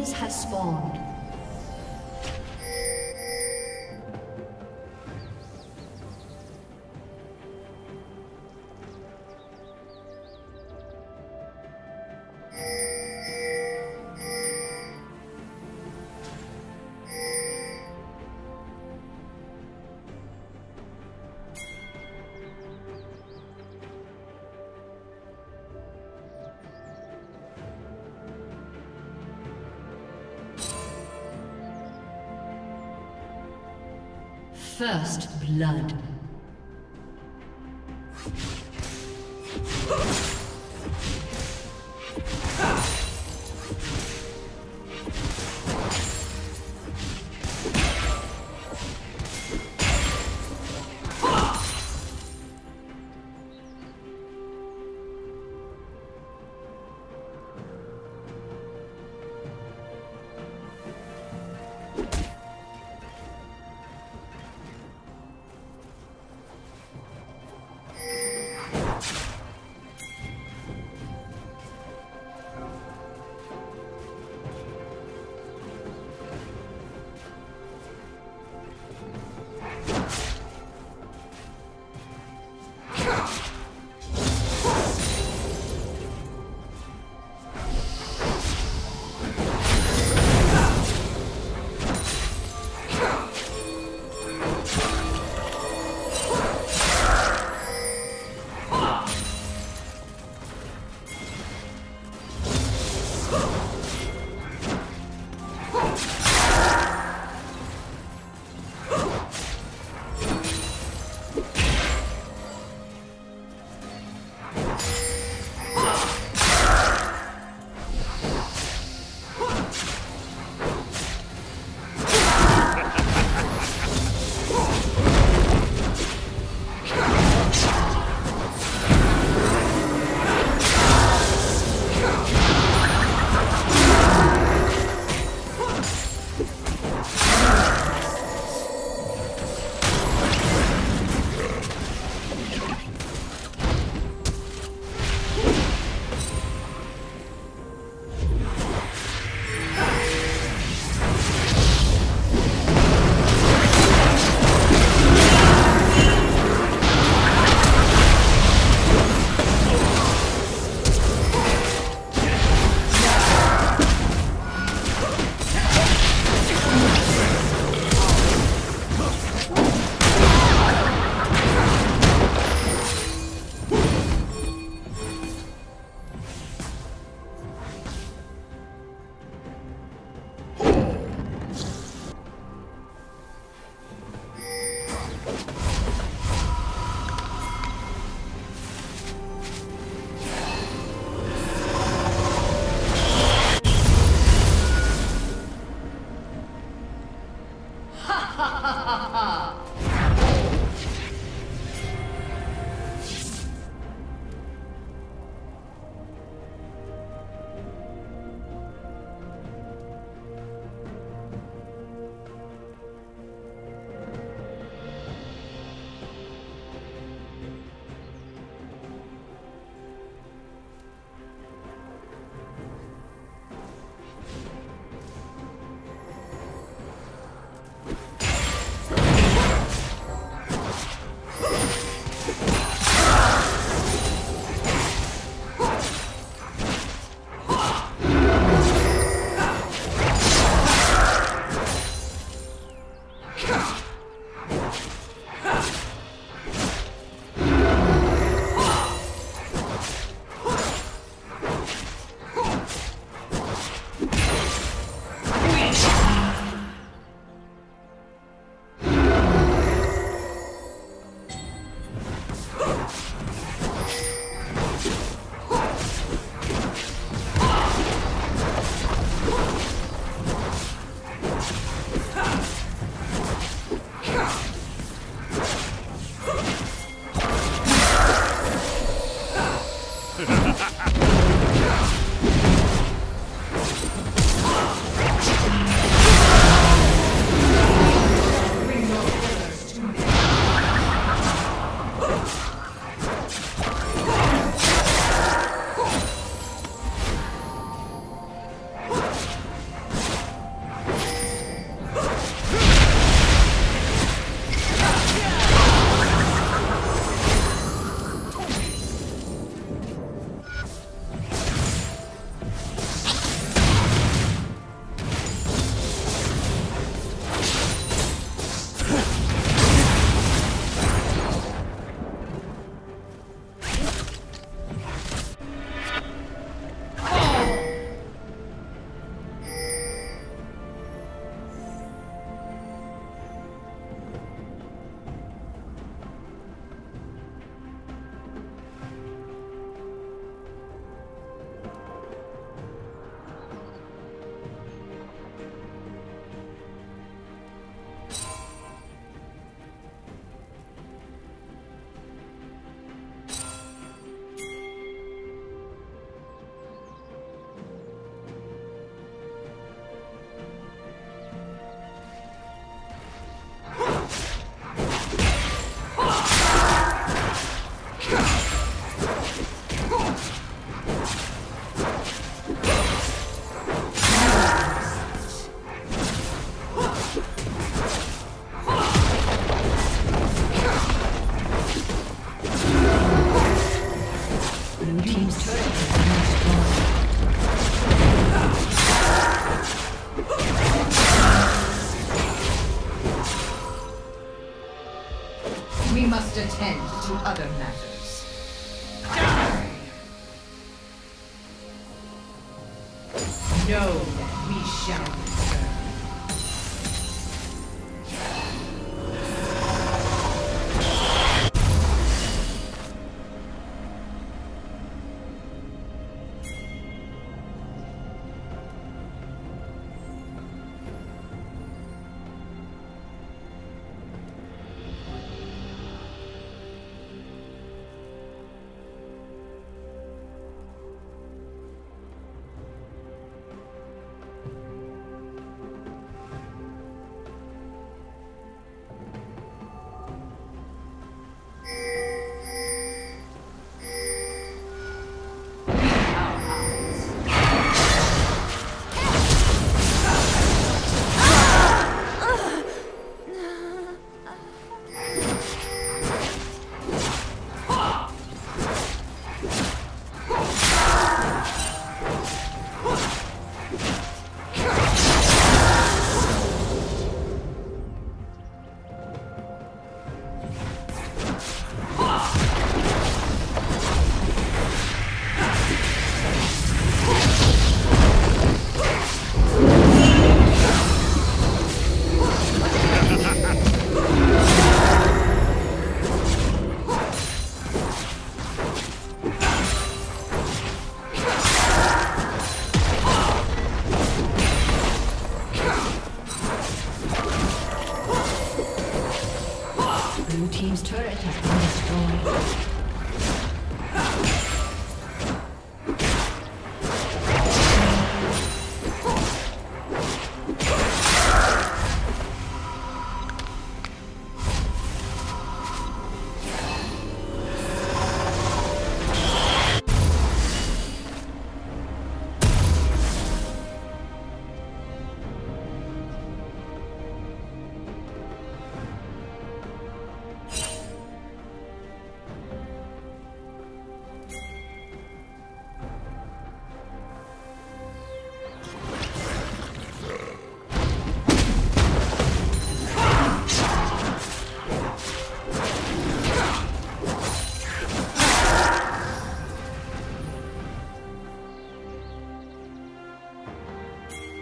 Have spawned. First blood. Must attend to other matters. Die! Know that we shall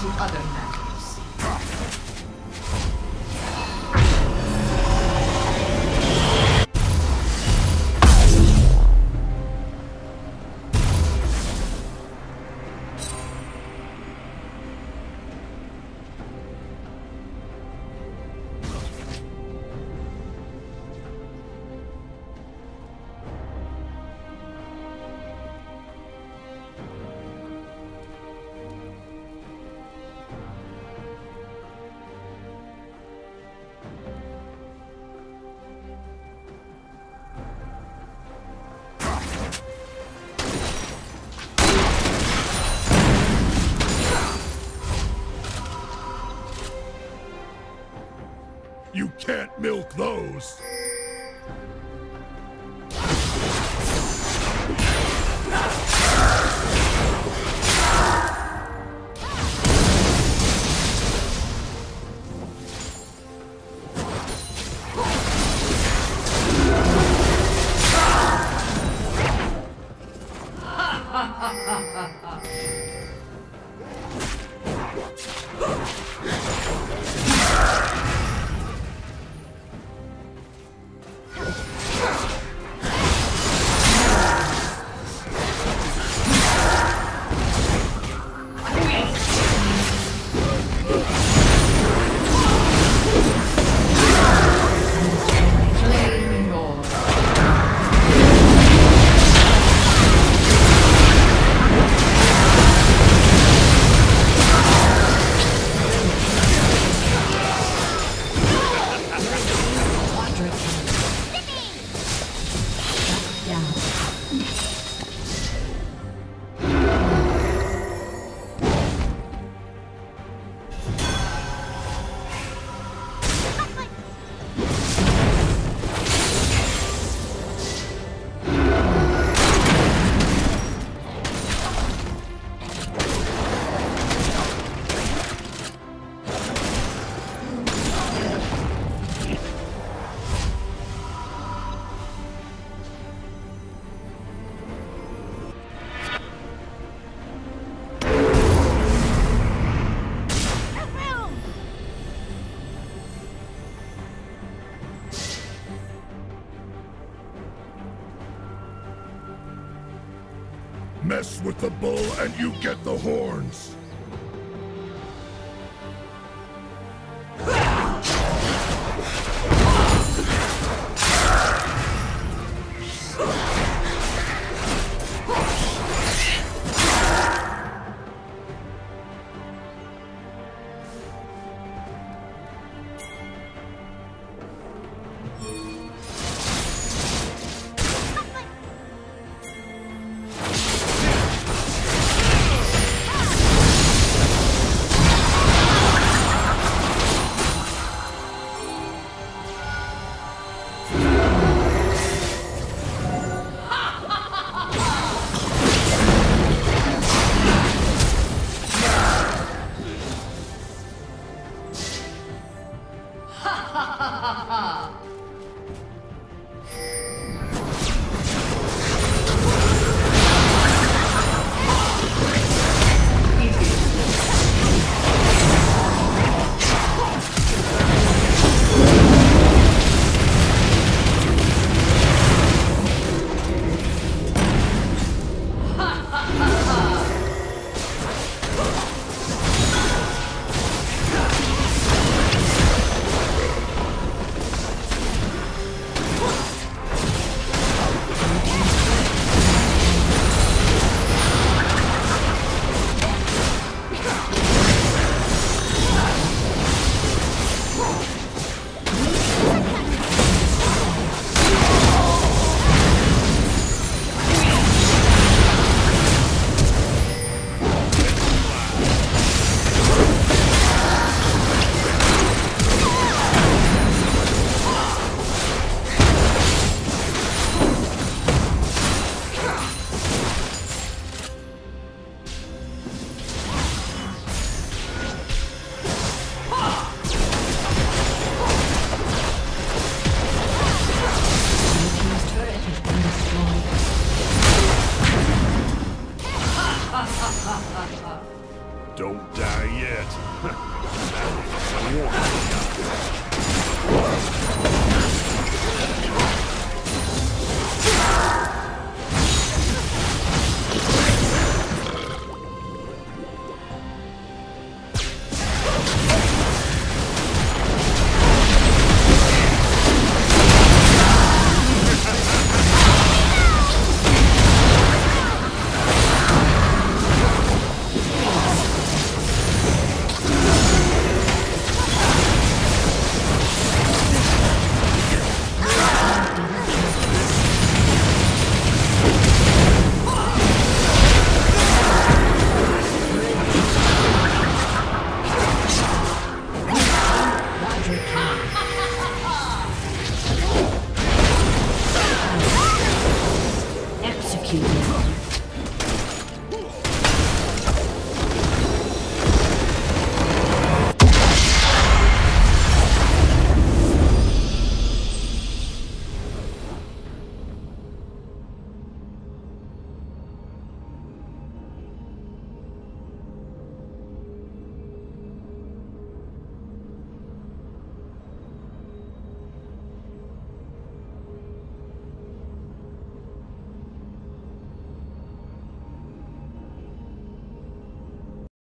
To other matters. Milk those. Mess with the bull and you get the horns. Executed.